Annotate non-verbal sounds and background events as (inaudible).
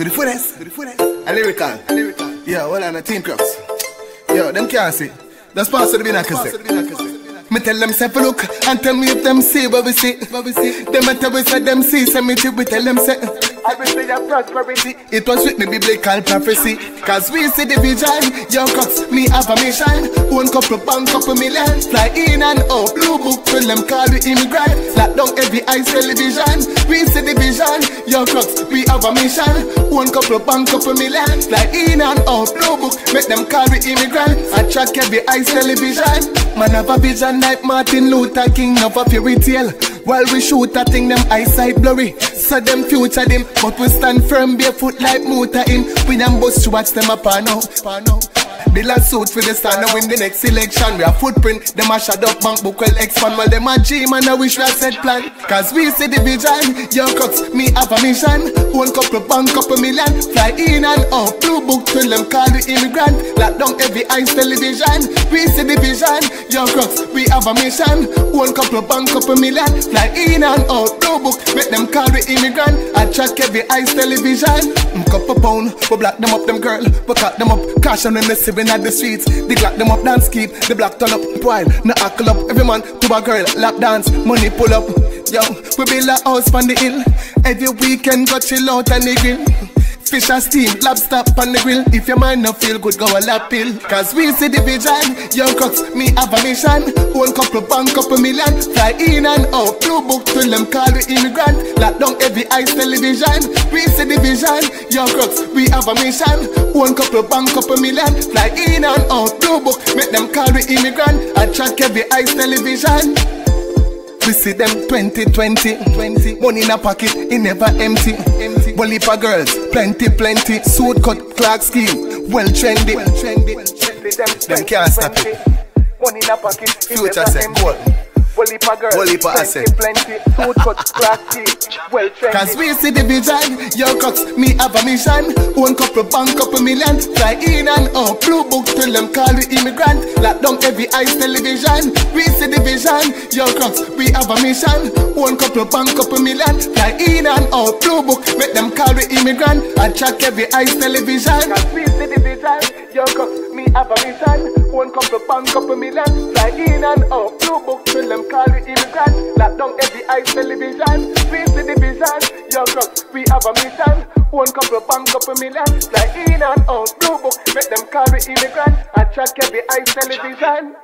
To the fullest, to the fullest. K-Lyrikal, a lyrical. Yeah, well, on a team crops. Yo, them can't see. That's part of the binnacle. Me tell them say look and tell me if them see what we see. What we see. Them a tell we say them see. Say me too, we tell them say. I will say your prosperity. It was with me biblical prophecy. Cause we see the vision. Young cops, me have a mission. One couple bank, couple million. Fly in and out. Blue book, fill them call we immigrant. Lock down every ice television. We see the vision. Young cops, we have a mission. One couple bank, couple million. Fly in and out. Blue book, make them call we immigrant. Attract every ice television. Man have a vision like Martin Luther King of a fairy tale. While we shoot a thing, them eyesight blurry. So them future them, but we stand firm barefoot like Muta in. We them bust to watch them up and out. Bill a suit for the star now win the next election. We a footprint, them a shut up bank book well expand. While them a dream and I wish we had set plan. Cause we see the vision, young cuts, me have a mission. One couple bank, couple million. Fly in and out, blue book till them call the immigrant. Lock down every ice television. We see the vision, young cuts, we have a mission. One couple bank, couple million. Fly in and out, blue book, make them call the immigrant. I Attract every ice television. Mm, couple pound, we black them up, them girl, we cut them up. Cash on the city at the streets. They glock them up, dance keep. The black turn up, while no ackle up. Every man to a girl, lap dance, money pull up. Yo, we build a house on the hill. Every weekend go chill out and the grill. Fish and steam, lobster on the grill. If your mind not feel good, go a lap pill. Cause we see the vision. Young cooks, me have a mission. One couple bank, couple million. Fly in and out. Blue book till them call the immigrant. Lock down every ice television. We see the vision. Young cooks, we have a mission. One couple bank, couple million. Fly in and out. Blue book, make them call the immigrant. Attract every ice television. We see them 2020, 20. Money in a pocket, it never empty. empty. Well, if a girls, plenty, plenty. Suit cut, clock scheme, well trendy. Well trendy. Them can't stop it. Money in a pocket, Future set, empty. Well, if a girl, Well, if a plenty, plenty. Suit cut, (laughs) classy, well trendy. Cause we see the vision, young cocks, me have a mission. One couple bank, couple million. Fly in and out, blue book till them call the immigrant. Lock down every ice television. We see the vision, young cocks, we have a mission. One couple bank, couple million. Fly in and out, blue book, make them call the immigrant. Attract every ice television. Cause we see the vision, cocks, me have a mission. One couple bank, couple million. Fly in and out, blue book till them call the immigrant. Lock down every ice television. See the vision, young cocks, we have a mission. One couple bank, couple million. Fly in and out, blue book, make them call the immigrant. Attract every ice television.